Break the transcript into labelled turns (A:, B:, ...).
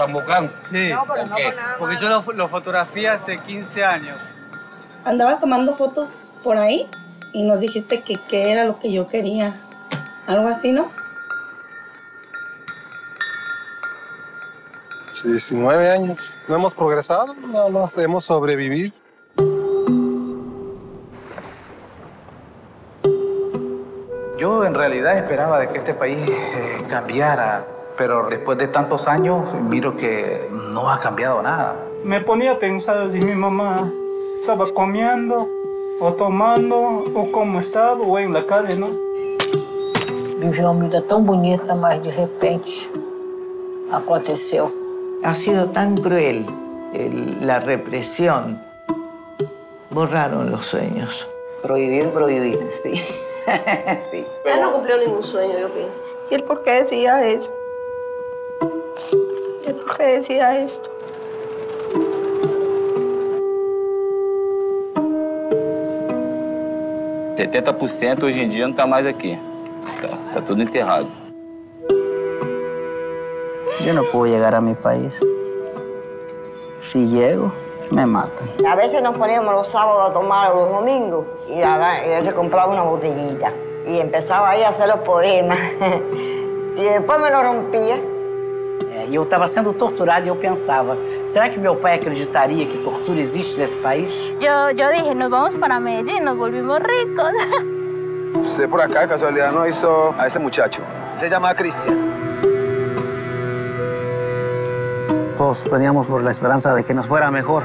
A: están buscando?
B: Sí.
C: No, pero no
A: ¿Qué?
C: por nada
B: Porque yo lo, lo fotografié hace 15 años.
D: Andabas tomando fotos por ahí y nos dijiste que qué era lo que yo quería. Algo así, ¿no?
E: 19 años. No hemos progresado, nada más hemos sobrevivido.
F: Yo en realidad esperaba de que este país eh, cambiara, pero después de tantos años miro que no ha cambiado nada.
G: Me ponía a pensar si mi mamá estaba comiendo o tomando o como estava ou en la calle, ¿no?
H: Vivi uma vida tão bonita, mas de repente aconteceu.
I: Ha sido tan cruel el- la represión. Borraron los sueños.
C: Prohibido, prohibido, sí. sí.
J: Él no cumplió ningún sueño, yo pienso.
D: ¿Y él por qué decía eso? Yo no que isso.
K: Setenta ...70% hoje em dia não está mais aqui. Está tá tudo enterrado.
C: Eu não posso chegar a meu país. Se chego, me matam.
L: A vezes nos poníamos os sábados a tomar os domingos e eu comprava uma botellita e começava aí a fazer os poemas. e depois me lo
C: rompia. E eu estava sendo torturada e eu pensava, será que meu pai acreditaria que tortura existe nesse país?
J: Yo, yo dije, nos vamos para Medellín, nos volvimos ricos.
M: Usted por acá, de casualidad, no hizo a ese muchacho. Se llama Cristian.
C: Todos veníamos por la esperanza de que nos fuera mejor.